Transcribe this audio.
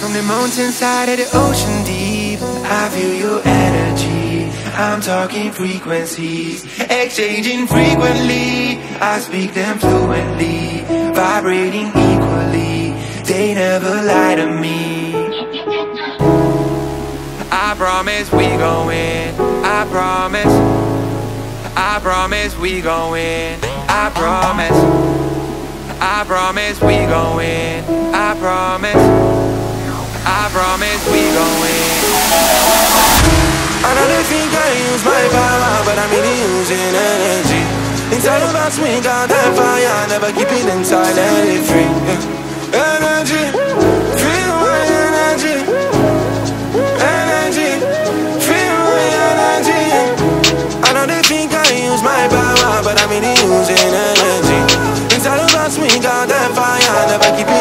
From the mountainside to the ocean deep, I feel your energy. I'm talking frequencies, exchanging frequently. I speak them fluently, vibrating equally. They never lie to me. I promise we gon' win. I promise. I promise we gon' win. I promise. I promise we gon' win. I promise promise we going. I know they think I use my power, but I'm really using energy. Inside of us, we got that fire, never keep it inside, let it free. Energy, feel my energy. Energy, feel my energy. I know they think I use my power, but I'm really using energy. Inside of us, we got that fire, never keep it